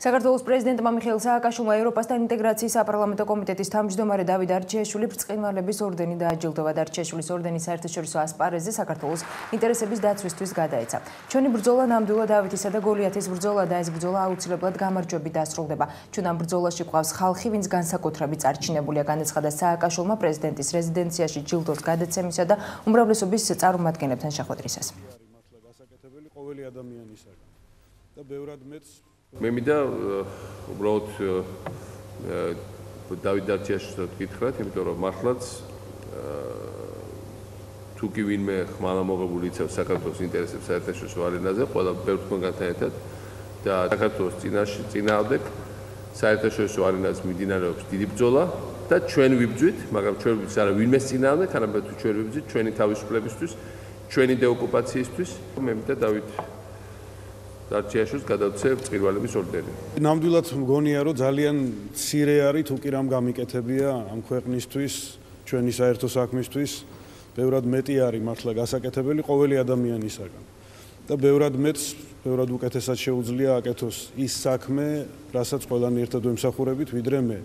საქართველოს პრეზიდენტმა მიხეილ სააკაშვილმა ევროპასთან ინტეგრაციის საპარლამენტო კომიტეტის თავმჯდომარე დავით არჩიაშვილი ბრწყინვალების ორდენი დააჯილდოვა და არჩიაშვილის ორდენის საერთაშორისო ასპარეზზე საქართველოს ინტერესების დაცვისთვის გადაეცა. ჩვენი ბრძოლა ნამდვილად დავითისა და გოლიათის ბრძოლა და ეს ბრძოლა აუცილებლად გამარჯვებით დასრულდება. ჩვენ ამ ბრძოლაში გვყავს ხალხი, ვინც განსაკუთრებით წარჩინებულია, განაცხადა სააკაშვილმა პრეზიდენტის რეზიდენციაში ჯილდოს გადაცემისა და უმრავლესობის წარმომადგენლებთან შეხვედრისას. ყოველი ადამიანისაგან და ბევრად მეც მე მინდა უბრალოდ დავით დარჩიაშვილს გითხრათ, იმიტომ რომ მართლაც თუ კი ვინმე ხმალამოღებული იცავს საქართველოს ინტერესებს საერთაშორისო არენაზე, ყველა ბევრ თქვენგანთან ერთად და საქართველოს წინაშე წინააღმდეგ საერთაშორისო არენაზე მიმდინარეობს დიდი ბრძოლა და ჩვენ ვიბძვით, მაგრამ ჩვენ ვიცი არა ვინმეს წინააღმდეგ, არამედ თუ ჩვენ ვიბძვით ჩვენი თავისუფლებისთვის, ჩვენი დეოკუპაციისთვის, მე მინდა დავით დარჩიაშვილს გადავცე წირვალების ორდენი. ნამდვილად მგონია რომ ძალიან ცირე არის თუ კი რამ გამიკეთებია ამ ქვეყნისთვის, ჩვენი საერთო საქმისთვის. ბევრად მეტი არის მართლა გასაკეთებელი ყოველი ადამიანისაგან. და ბევრად მეც, ბევრად უკეთესად შეუძლია აკეთოს ის საქმე, რასაც ყველანი ერთად ვემსახურებით, ვიდრე მე.